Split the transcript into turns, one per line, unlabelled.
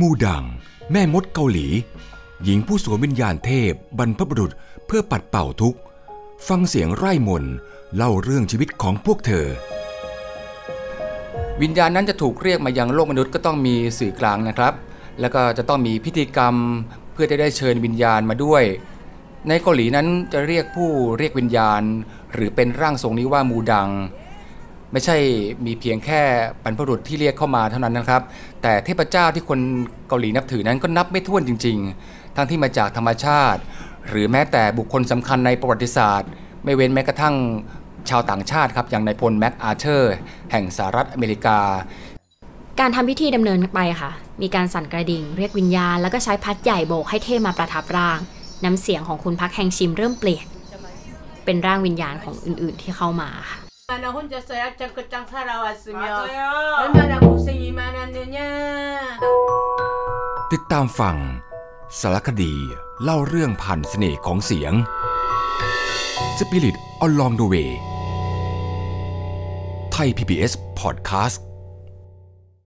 มูดัง แม่มดเกาหลี หญิงผู้สวมวิญญาณเทพบรรพบุรุษเพื่อปัดเป่าทุกข์ ฟังเสียงไร่มนเล่าเรื่องชีวิตของพวกเธอ
วิญญาณนั้นจะถูกเรียกมายังโลกมนุษย์ก็ต้องมีสื่อกลางนะครับ แล้วก็จะต้องมีพิธีกรรมเพื่อจะได้เชิญวิญญาณมาด้วย ในเกาหลีนั้นจะเรียกผู้เรียกวิญญาณ หรือเป็นร่างทรงนี้ว่ามูดัง ไม่ใช่มีเพียงแค่บรรพบุรุษที่เรียกเข้ามาเท่านั้นนะครับ แต่เทพเจ้าที่คนเกาหลีนับถือนั้นก็นับไม่ถ้วนจริง ๆ ทั้งที่มาจากธรรมชาติ หรือแม้แต่บุคคลสำคัญในประวัติศาสตร์ ไม่เว้นแม้กระทั่งชาวต่างชาติครับอย่างนายพลแม็กอาเธอร์ แห่งสหรัฐอเมริกา
การทำพิธีดำเนินไปค่ะ มีการสั่นกระดิ่ง เรียกวิญญาณ แล้วก็ใช้พัดใหญ่โบกให้เทพมาประทับร่าง น้ำเสียงของคุณพักแห่งชิมเริ่มเปลี่ยน เป็นร่างวิญญาณของอื่นๆที่เข้ามาค่ะ
얼마나 혼자서 약장 끝장 살아왔으면
맞아요.
얼마나 고생이 많았느냐.
ติดตามฟังสารคดีเล่าเรื่องผ่านเสน่ห์ของเสียง Spirit Along the Way ไทย PBS Podcast